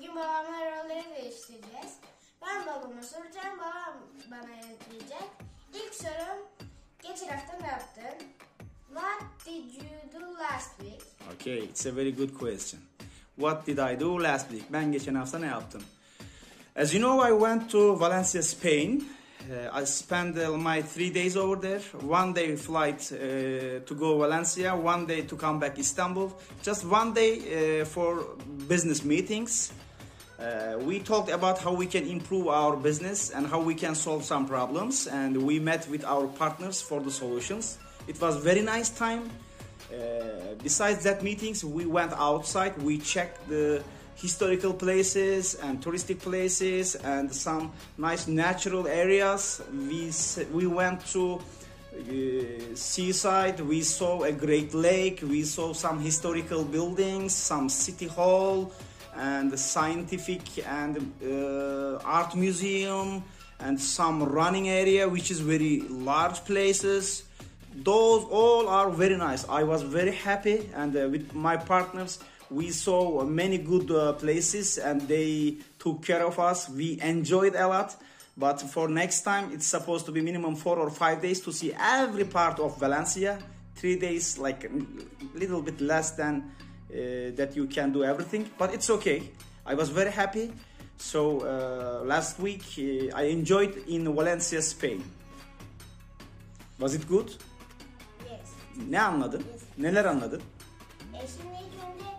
Bugün babamla rolleri değiştireceğiz. Ben babama soracağım, babam bana yanıtlayacak. İlk sorum, geçen hafta ne yaptın? What did you do last week? Okay, it's a very good question. What did I do last week? Ben geçen hafta ne yaptım? As you know, I went to Valencia, Spain. Uh, I spent uh, my three days over there. One day flight uh, to go Valencia, one day to come back Istanbul. Just one day uh, for business meetings. Uh, we talked about how we can improve our business and how we can solve some problems, and we met with our partners for the solutions. It was very nice time. Uh, besides that meetings, we went outside. We checked the historical places and touristic places and some nice natural areas. We we went to uh, seaside. We saw a great lake. We saw some historical buildings, some city hall, and the scientific and uh, art museum, and some running area, which is very large places. Those all are very nice. I was very happy and uh, with my partners. We saw many good uh, places and they took care of us. We enjoyed a lot. But for next time it's supposed to be minimum four or five days to see every part of valencia. Three days like a little bit less than that you can do everything but it's okay i was very happy so uh, last week uh, i enjoyed in valencia spain was it good Yes. Ne anladın? Neler anladın? E şimdi ilk önce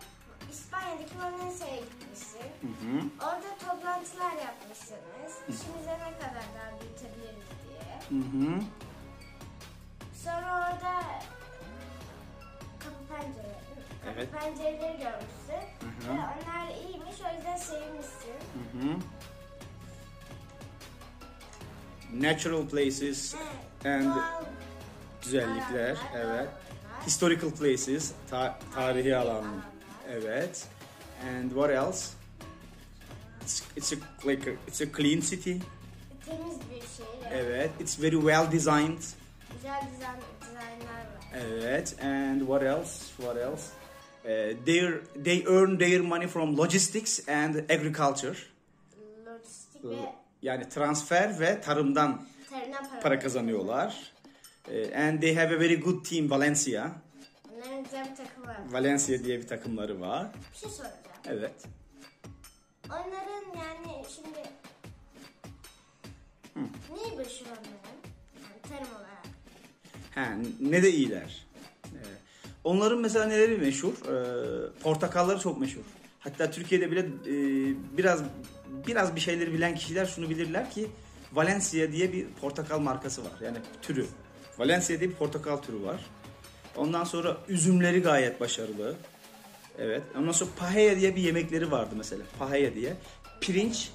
İspanya'daki Valencia'ya gitmişsin. Orada toplantılar yapmışsınız. İşimize ne kadar daha büyütebiliriz diye. Hı hı. Evet. pencereleri görmüşsün. Ve onlar iyiymiş o yüzden sevmişsin. Hı hı. Natural places and Doğal güzellikler, alanlar, evet. alanlar. Historical places, ta- tarihi alan, alan. evet. And what else? It's, it's a like a, it's a clean city. Temiz bir şehir. Evet. It's very well designed. Güzel dizayn, dizaynlar var. Evet. And what else? What else? Uh, they earn their money from logistics and agriculture. Lojistik ve Yani transfer ve tarımdan tarımdan para, para kazanıyorlar. Eh, and they have a very good team Valencia. Onların güzel bir takımı var. Valencia diye bir takımları var. Bir şey soracağım. Evet. Onların yani şimdi neyi meşhur onların? Yani tarım olarak. Ha, ne de iyiler. Onların mesela neleri meşhur? Ee, portakalları çok meşhur. Hatta Türkiye'de bile e, biraz biraz bir şeyleri bilen kişiler şunu bilirler ki Valencia diye bir portakal markası var. Yani türü. Valencia diye bir portakal türü var. Ondan sonra üzümleri gayet başarılı. Evet. Ondan sonra paella diye bir yemekleri vardı mesela. Paella diye. Pirinç,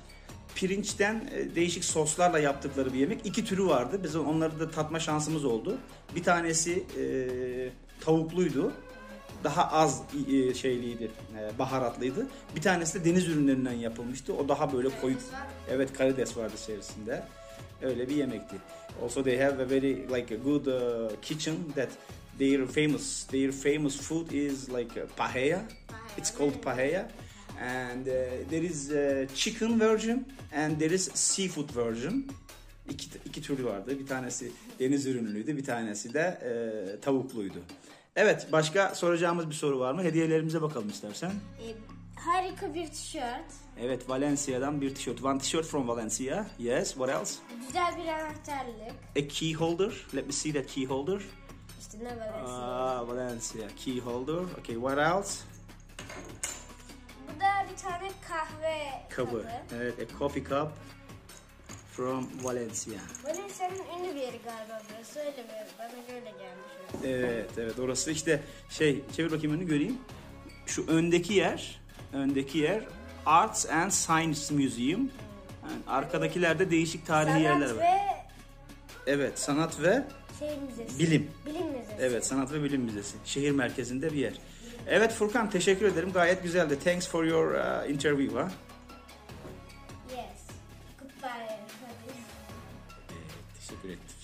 pirinçten e, değişik soslarla yaptıkları bir yemek. İki türü vardı. Biz onları da tatma şansımız oldu. Bir tanesi e, tavukluydu. Daha az e, şeyliydi, e, baharatlıydı. Bir tanesi de deniz ürünlerinden yapılmıştı. O daha böyle koyu. Evet, karides vardı içerisinde. Öyle bir yemekti. Also they have a very like a good uh, kitchen that their famous their famous food is like uh, paella. It's called paella. And uh, there is uh, chicken version and there is seafood version. İki, iki türlü vardı. Bir tanesi deniz ürünlüydü, bir tanesi de e, tavukluydu. Evet, başka soracağımız bir soru var mı? Hediyelerimize bakalım istersen. E, harika bir tişört. Evet, Valencia'dan bir tişört. One t-shirt from Valencia. Yes, what else? Güzel bir anahtarlık. A key holder. Let me see that key holder. İşte ne Valencia. Ah, Valencia key holder. Okay, what else? Bu da bir tane kahve Kabı. Evet, a coffee cup from Valencia. Valencia'nın ünlü bir yeri galiba burası. Öyle mi? Bana öyle gelmiş. Evet, evet. Orası işte şey, çevir bakayım önünü göreyim. Şu öndeki yer, öndeki yer Arts and Science Museum. Yani arkadakilerde değişik tarihi yerler Sanat var. ve Evet, sanat ve şey müzesi. Bilim. Bilim müzesi. Evet, Sanat ve Bilim Müzesi. Şehir merkezinde bir yer. Evet Furkan teşekkür ederim. Gayet güzeldi. Thanks for your uh, interview. Huh? Yes. Goodbye. Evet, teşekkür ettim.